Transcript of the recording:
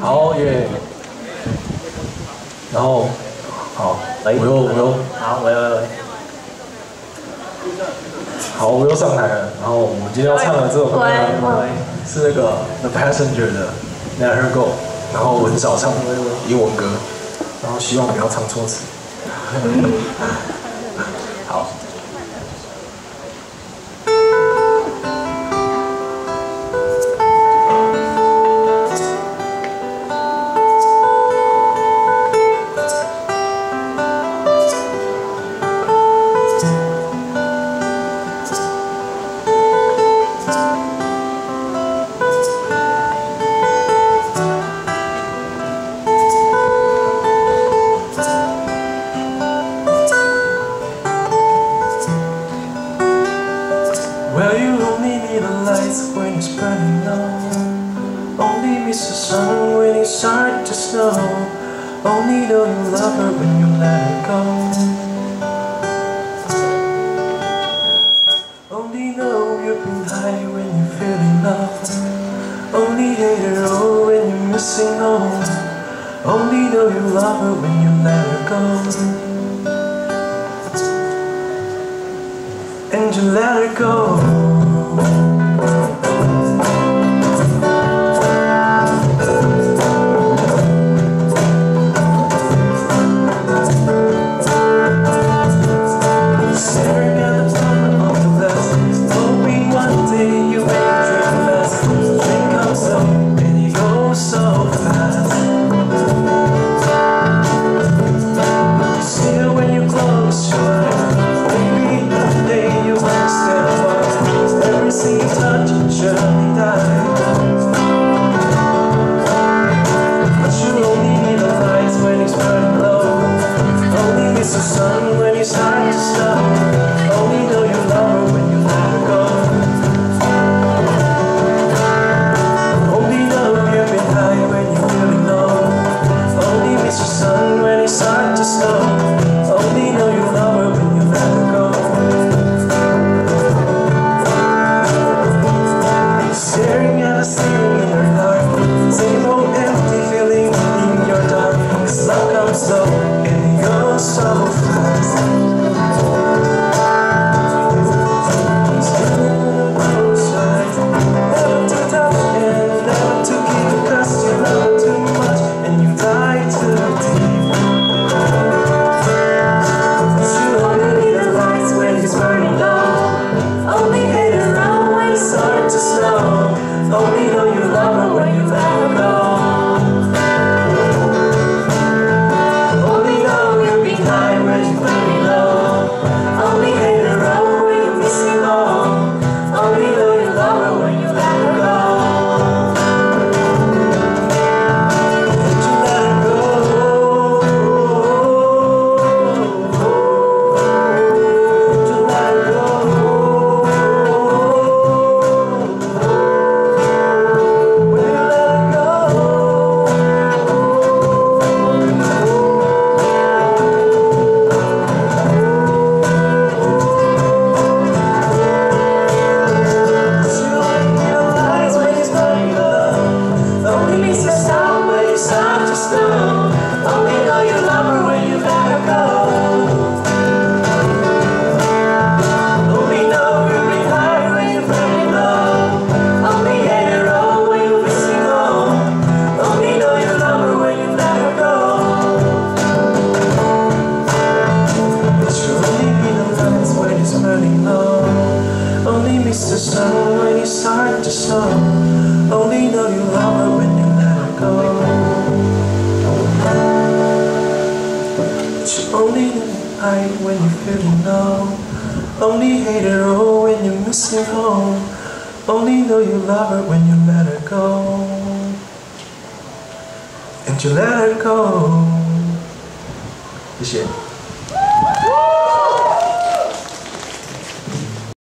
好耶。然后，好，我又我又好，喂喂喂，好，我又上台了。然后我们今天要唱的这首歌呢，是那个 The Passenger 的 Let Her Go，然后我很少唱英文歌，然后希望不要唱错词。好。Well, you only need the lights when it's burning low. Only miss the sun when it starts to snow. Only know you love her when you let her go. Only know you've been high when you're feeling low. Only hate her oh when you're missing home. Only know you love her when you let her go. and you let her go. To snow. Only know you love her when you let her go. But you only know you hide when you're feeling low. Only hate her oh when you're missing home. Only know you love her when you let her go. And you let her go. 谢谢。